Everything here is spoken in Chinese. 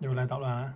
又来捣乱了。